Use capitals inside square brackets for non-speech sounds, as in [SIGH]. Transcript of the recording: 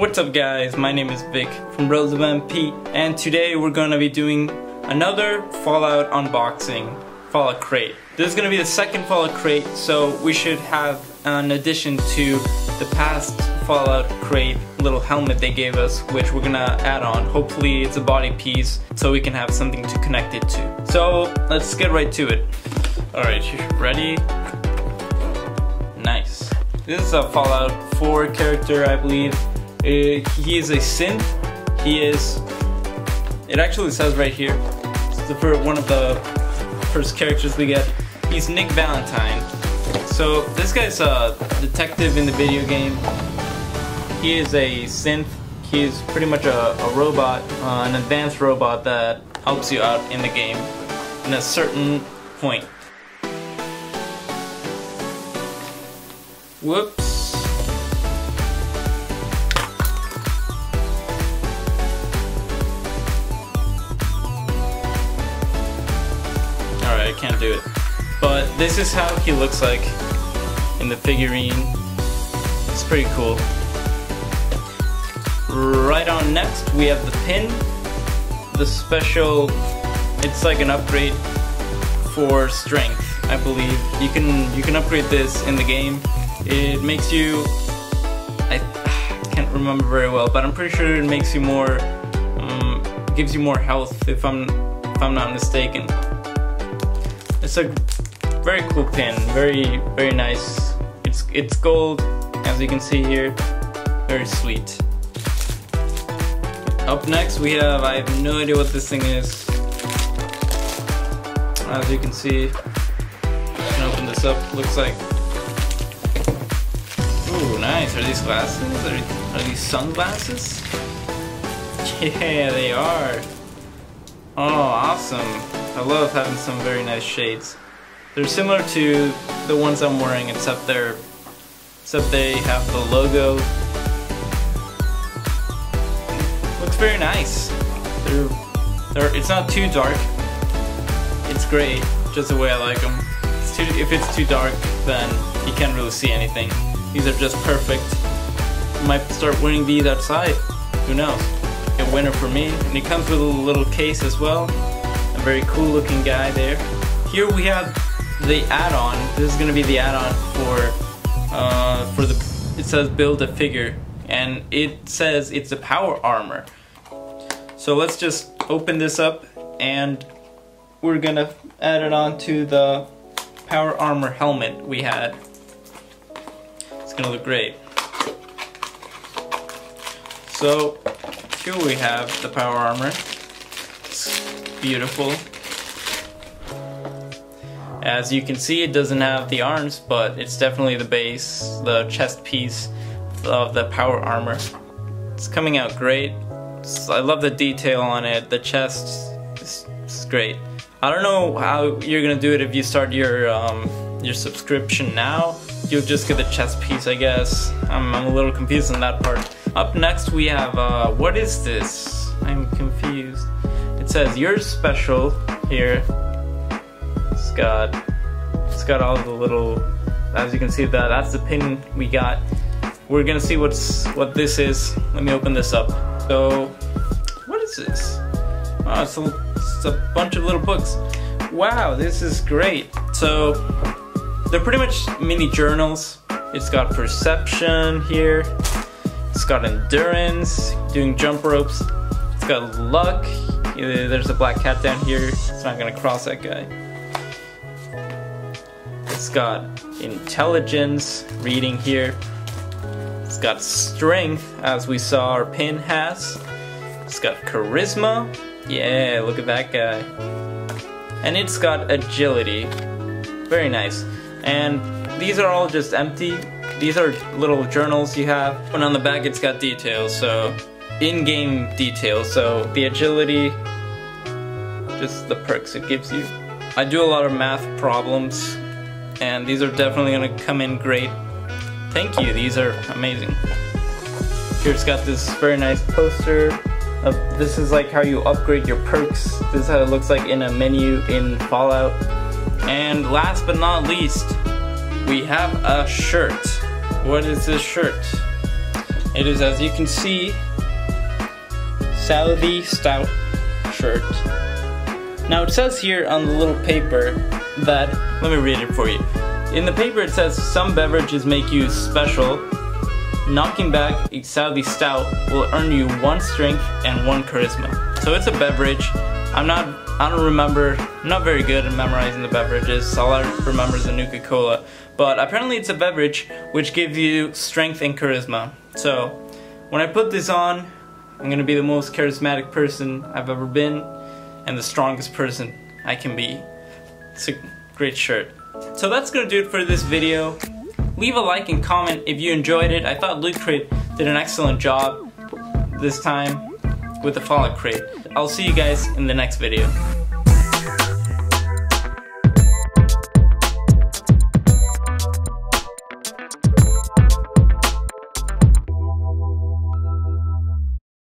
What's up guys, my name is Vic from Bros of NP and today we're going to be doing another Fallout unboxing, Fallout Crate. This is going to be the second Fallout Crate so we should have an addition to the past Fallout Crate little helmet they gave us which we're going to add on. Hopefully it's a body piece so we can have something to connect it to. So let's get right to it. Alright, ready? Nice. This is a Fallout 4 character I believe. Uh, he is a synth. He is. It actually says right here. For one of the first characters we get, he's Nick Valentine. So this guy's a detective in the video game. He is a synth. He's pretty much a, a robot, uh, an advanced robot that helps you out in the game in a certain point. Whoops. I can't do it. But this is how he looks like in the figurine. It's pretty cool. Right on next, we have the pin. The special, it's like an upgrade for strength, I believe. You can you can upgrade this in the game. It makes you, I [SIGHS] can't remember very well, but I'm pretty sure it makes you more, um, gives you more health if I'm if I'm not mistaken. It's a very cool pin, very very nice. It's it's gold, as you can see here. Very sweet. Up next we have, I have no idea what this thing is. As you can see, I can open this up, looks like, ooh nice, are these glasses? Are, are these sunglasses? [LAUGHS] Yeah, they are. Oh, awesome. I love having some very nice shades. They're similar to the ones I'm wearing except they're except they have the logo. Looks very nice. They're, they're it's not too dark. It's great, just the way I like them. It's too, if it's too dark, then you can't really see anything. These are just perfect. might start wearing these outside. Who knows? A winner for me. And it comes with a little case as well very cool looking guy there. Here we have the add-on. This is gonna be the add-on for uh, for the. It says build a figure, and it says it's a power armor. So let's just open this up, and we're gonna add it on to the power armor helmet we had. It's gonna look great. So here we have the power armor beautiful. As you can see, it doesn't have the arms, but it's definitely the base, the chest piece of the power armor. It's coming out great. I love the detail on it. The chest is, is great. I don't know how you're gonna do it if you start your um, your subscription now. You'll just get the chest piece, I guess. I'm, I'm a little confused on that part. Up next, we have uh, what is this? I'm says you're special here. It's got it's got all the little as you can see that that's the pin we got. We're gonna see what's what this is. Let me open this up. So what is this? Oh, it's a, it's a bunch of little books. Wow, this is great. So they're pretty much mini journals. It's got perception here. It's got endurance, doing jump ropes. It's got luck, there's a black cat down here. It's not gonna cross that guy. It's got intelligence, reading here. It's got strength, as we saw our pin has. It's got charisma. Yeah, look at that guy. And it's got agility. Very nice. And these are all just empty. These are little journals you have. And on the back it's got details, so in-game details. So the agility, just the perks it gives you. I do a lot of math problems, and these are definitely gonna come in great. Thank you, these are amazing. Here it's got this very nice poster. Of, this is like how you upgrade your perks. This is how it looks like in a menu in Fallout. And last but not least, we have a shirt. What is this shirt? It is, as you can see, Saudi Stout shirt. Now it says here on the little paper that, let me read it for you. In the paper it says some beverages make you special. Knocking back a Saudi Stout will earn you one strength and one charisma. So it's a beverage. I'm not, I don't remember, I'm not very good at memorizing the beverages. All I remember is the Nuka-Cola. But apparently it's a beverage which gives you strength and charisma. So when I put this on, I'm gonna be the most charismatic person I've ever been and the strongest person I can be. It's a great shirt. So that's gonna do it for this video. Leave a like and comment if you enjoyed it. I thought Loot Crate did an excellent job this time with the Fallout Crate. I'll see you guys in the next video.